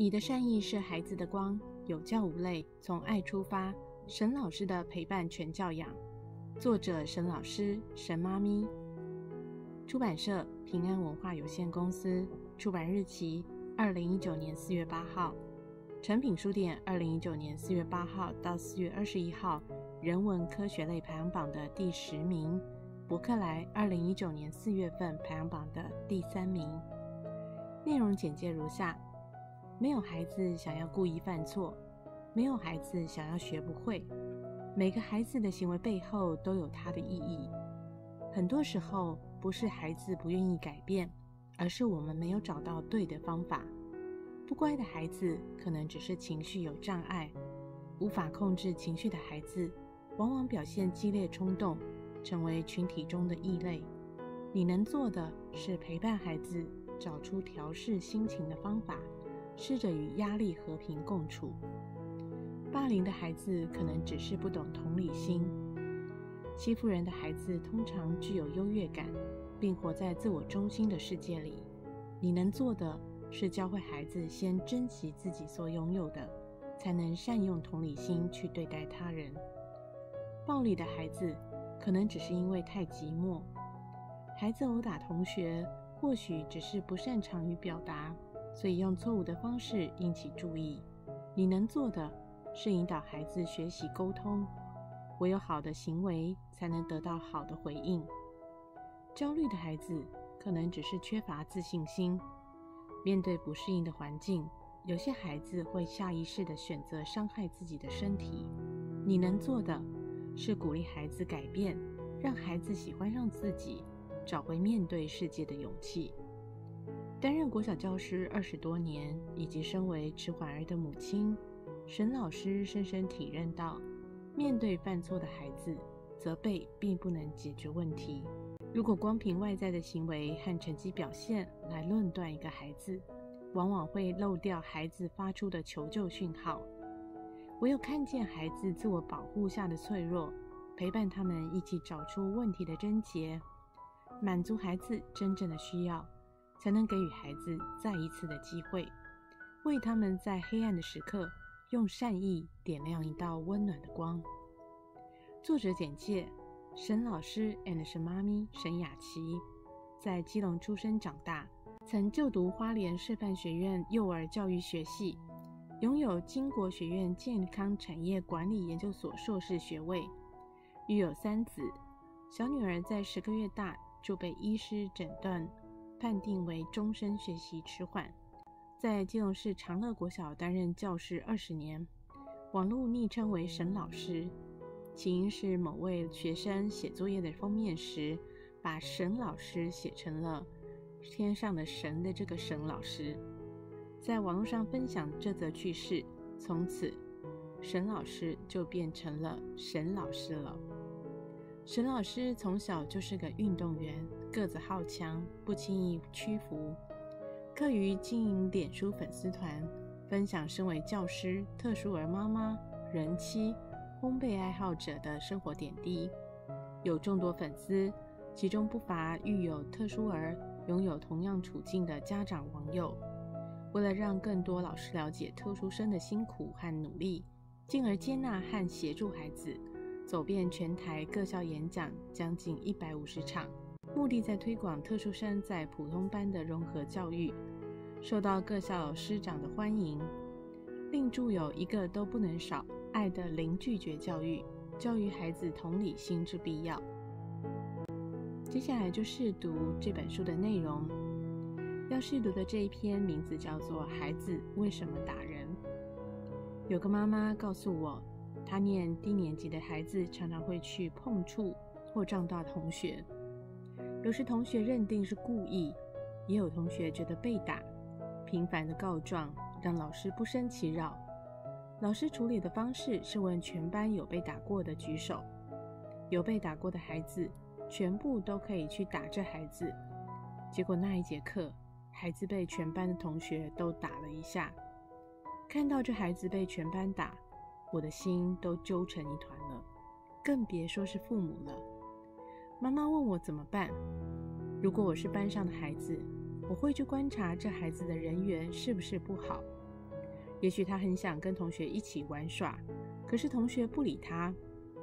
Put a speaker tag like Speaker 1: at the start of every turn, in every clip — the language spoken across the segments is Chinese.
Speaker 1: 你的善意是孩子的光，有教无类，从爱出发。沈老师的陪伴全教养，作者沈老师，沈妈咪。出版社平安文化有限公司，出版日期二零一九年四月八号。诚品书店二零一九年四月八号到四月二十一号，人文科学类排行榜的第十名。博客来二零一九年四月份排行榜的第三名。内容简介如下。没有孩子想要故意犯错，没有孩子想要学不会。每个孩子的行为背后都有他的意义。很多时候不是孩子不愿意改变，而是我们没有找到对的方法。不乖的孩子可能只是情绪有障碍，无法控制情绪的孩子，往往表现激烈冲动，成为群体中的异类。你能做的是陪伴孩子，找出调试心情的方法。试着与压力和平共处。霸凌的孩子可能只是不懂同理心。欺负人的孩子通常具有优越感，并活在自我中心的世界里。你能做的是教会孩子先珍惜自己所拥有的，才能善用同理心去对待他人。暴力的孩子可能只是因为太寂寞。孩子殴打同学，或许只是不擅长于表达。所以用错误的方式引起注意。你能做的是引导孩子学习沟通，唯有好的行为才能得到好的回应。焦虑的孩子可能只是缺乏自信心。面对不适应的环境，有些孩子会下意识地选择伤害自己的身体。你能做的是鼓励孩子改变，让孩子喜欢上自己，找回面对世界的勇气。担任国小教师二十多年，以及身为迟缓儿的母亲，沈老师深深体认到，面对犯错的孩子，责备并不能解决问题。如果光凭外在的行为和成绩表现来论断一个孩子，往往会漏掉孩子发出的求救讯号。唯有看见孩子自我保护下的脆弱，陪伴他们一起找出问题的症结，满足孩子真正的需要。才能给予孩子再一次的机会，为他们在黑暗的时刻用善意点亮一道温暖的光。作者简介：沈老师 and 沈妈咪沈雅琪，在基隆出生长大，曾就读花莲师范学院幼儿教育学系，拥有金国学院健康产业管理研究所硕士学位，育有三子。小女儿在十个月大就被医师诊断。判定为终身学习迟缓，在基隆市长乐国小担任教师二十年，网络昵称为沈老师，起因是某位学生写作业的封面时，把沈老师写成了天上的神的这个沈老师，在网络上分享这则趣事，从此沈老师就变成了沈老师了。沈老师从小就是个运动员。个子好强，不轻易屈服，课余经营脸书粉丝团，分享身为教师、特殊儿妈妈、人妻、烘焙爱好者的生活点滴，有众多粉丝，其中不乏育有特殊儿、拥有同样处境的家长网友。为了让更多老师了解特殊生的辛苦和努力，进而接纳和协助孩子，走遍全台各校演讲将近一百五十场。目的在推广特殊生在普通班的融合教育，受到各校师长的欢迎。另著有一个都不能少爱的零拒绝教育，教育孩子同理心之必要。接下来就试读这本书的内容。要试读的这一篇名字叫做《孩子为什么打人》。有个妈妈告诉我，她念低年级的孩子常常会去碰触或撞到同学。有时同学认定是故意，也有同学觉得被打，频繁的告状让老师不胜其扰。老师处理的方式是问全班有被打过的举手，有被打过的孩子全部都可以去打这孩子。结果那一节课，孩子被全班的同学都打了一下。看到这孩子被全班打，我的心都揪成一团了，更别说是父母了。妈妈问我怎么办？如果我是班上的孩子，我会去观察这孩子的人缘是不是不好，也许他很想跟同学一起玩耍，可是同学不理他。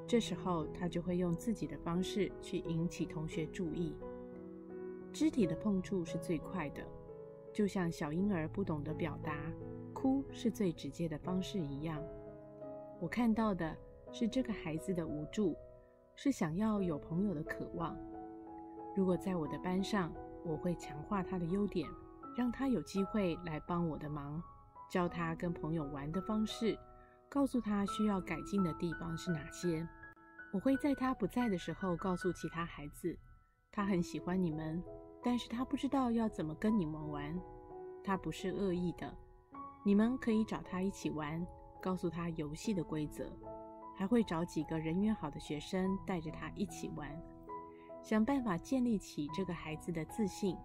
Speaker 1: 这时候，他就会用自己的方式去引起同学注意。肢体的碰触是最快的，就像小婴儿不懂得表达，哭是最直接的方式一样。我看到的是这个孩子的无助，是想要有朋友的渴望。如果在我的班上，我会强化他的优点，让他有机会来帮我的忙，教他跟朋友玩的方式，告诉他需要改进的地方是哪些。我会在他不在的时候告诉其他孩子，他很喜欢你们，但是他不知道要怎么跟你们玩。他不是恶意的，你们可以找他一起玩，告诉他游戏的规则，还会找几个人缘好的学生带着他一起玩，想办法建立起这个孩子的自信，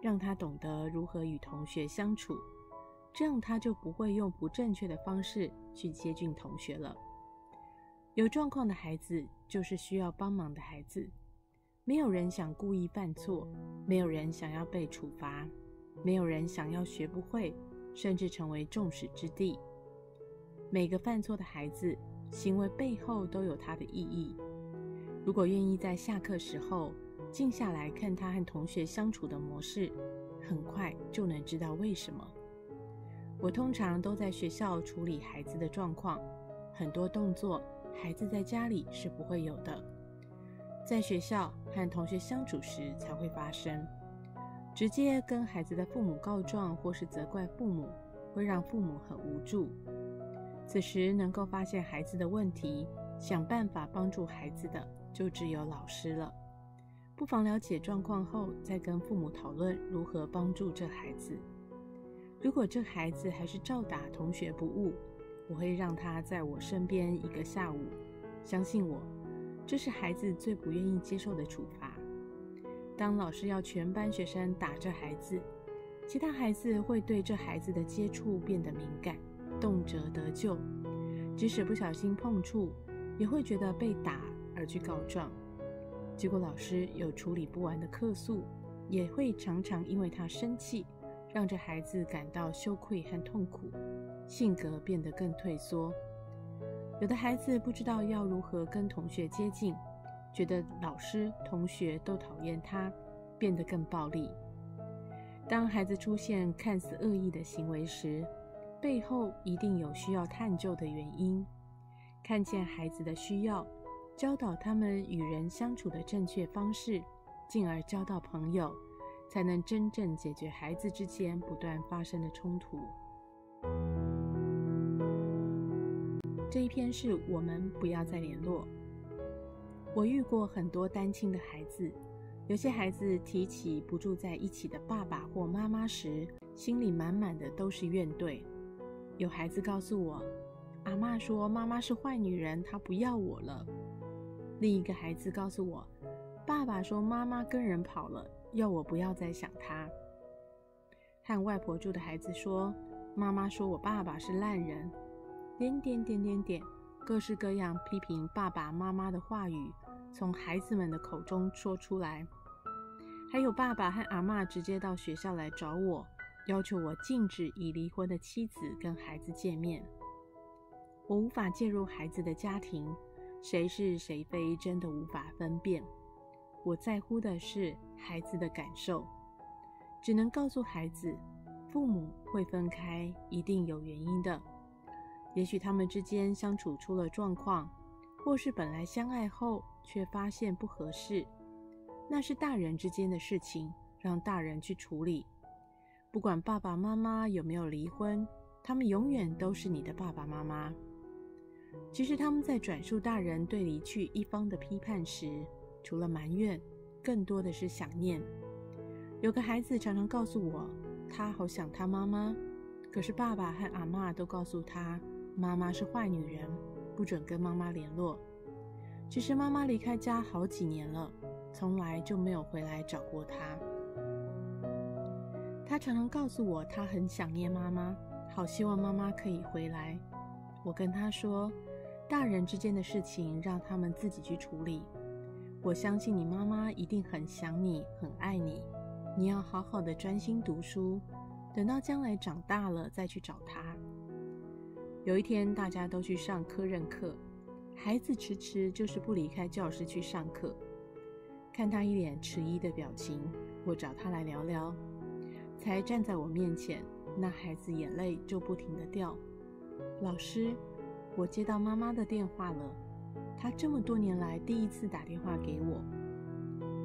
Speaker 1: 让他懂得如何与同学相处，这样他就不会用不正确的方式去接近同学了。有状况的孩子就是需要帮忙的孩子。没有人想故意犯错，没有人想要被处罚，没有人想要学不会，甚至成为众矢之的。每个犯错的孩子行为背后都有它的意义。如果愿意在下课时候静下来看他和同学相处的模式，很快就能知道为什么。我通常都在学校处理孩子的状况，很多动作。孩子在家里是不会有的，在学校和同学相处时才会发生。直接跟孩子的父母告状或是责怪父母，会让父母很无助。此时能够发现孩子的问题，想办法帮助孩子的，就只有老师了。不妨了解状况后，再跟父母讨论如何帮助这孩子。如果这孩子还是照打同学不误，我会让他在我身边一个下午，相信我，这是孩子最不愿意接受的处罚。当老师要全班学生打这孩子，其他孩子会对这孩子的接触变得敏感，动辄得救，即使不小心碰触，也会觉得被打而去告状。结果老师有处理不完的客诉，也会常常因为他生气。让这孩子感到羞愧和痛苦，性格变得更退缩。有的孩子不知道要如何跟同学接近，觉得老师、同学都讨厌他，变得更暴力。当孩子出现看似恶意的行为时，背后一定有需要探究的原因。看见孩子的需要，教导他们与人相处的正确方式，进而交到朋友。才能真正解决孩子之间不断发生的冲突。这一篇是我们不要再联络。我遇过很多单亲的孩子，有些孩子提起不住在一起的爸爸或妈妈时，心里满满的都是怨怼。有孩子告诉我，阿妈说妈妈是坏女人，她不要我了。另一个孩子告诉我，爸爸说妈妈跟人跑了。要我不要再想他。和外婆住的孩子说：“妈妈说我爸爸是烂人。”点点点点点，各式各样批评爸爸妈妈的话语从孩子们的口中说出来。还有爸爸和阿妈直接到学校来找我，要求我禁止已离婚的妻子跟孩子见面。我无法介入孩子的家庭，谁是谁非真的无法分辨。我在乎的是孩子的感受，只能告诉孩子，父母会分开一定有原因的。也许他们之间相处出了状况，或是本来相爱后却发现不合适，那是大人之间的事情，让大人去处理。不管爸爸妈妈有没有离婚，他们永远都是你的爸爸妈妈。其实他们在转述大人对离去一方的批判时。除了埋怨，更多的是想念。有个孩子常常告诉我，他好想他妈妈，可是爸爸和阿妈都告诉他，妈妈是坏女人，不准跟妈妈联络。其实妈妈离开家好几年了，从来就没有回来找过他。他常常告诉我，他很想念妈妈，好希望妈妈可以回来。我跟他说，大人之间的事情让他们自己去处理。我相信你妈妈一定很想你，很爱你。你要好好的专心读书，等到将来长大了再去找她。有一天，大家都去上科任课，孩子迟迟就是不离开教室去上课。看他一脸迟疑的表情，我找他来聊聊。才站在我面前，那孩子眼泪就不停的掉。老师，我接到妈妈的电话了，她这么多年来第一次打电话给我。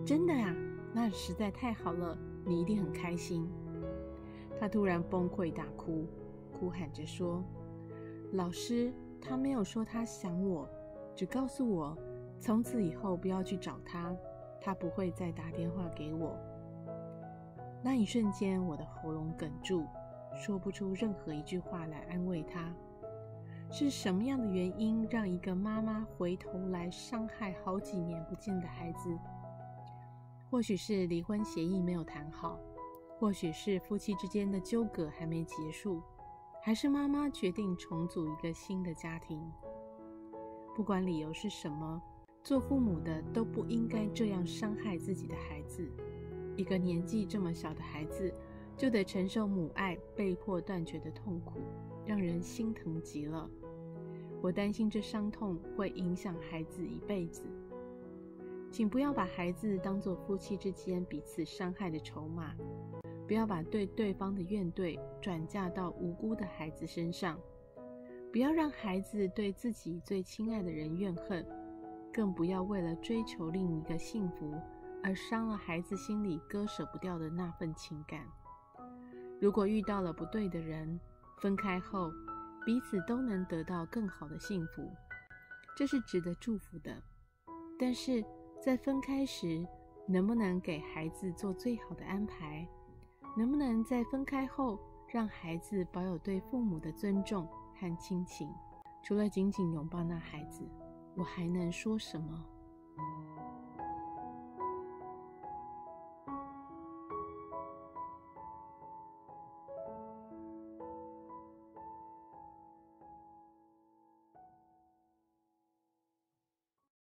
Speaker 1: 真的呀？那实在太好了，你一定很开心。他突然崩溃大哭，哭喊着说。老师，他没有说他想我，只告诉我从此以后不要去找他，他不会再打电话给我。那一瞬间，我的喉咙哽住，说不出任何一句话来安慰他。是什么样的原因让一个妈妈回头来伤害好几年不见的孩子？或许是离婚协议没有谈好，或许是夫妻之间的纠葛还没结束。还是妈妈决定重组一个新的家庭。不管理由是什么，做父母的都不应该这样伤害自己的孩子。一个年纪这么小的孩子，就得承受母爱被迫断绝的痛苦，让人心疼极了。我担心这伤痛会影响孩子一辈子。请不要把孩子当作夫妻之间彼此伤害的筹码。不要把对对方的怨怼转嫁到无辜的孩子身上，不要让孩子对自己最亲爱的人怨恨，更不要为了追求另一个幸福而伤了孩子心里割舍不掉的那份情感。如果遇到了不对的人，分开后彼此都能得到更好的幸福，这是值得祝福的。但是在分开时，能不能给孩子做最好的安排？能不能在分开后，让孩子保有对父母的尊重和亲情？除了紧紧拥抱那孩子，我还能说什么？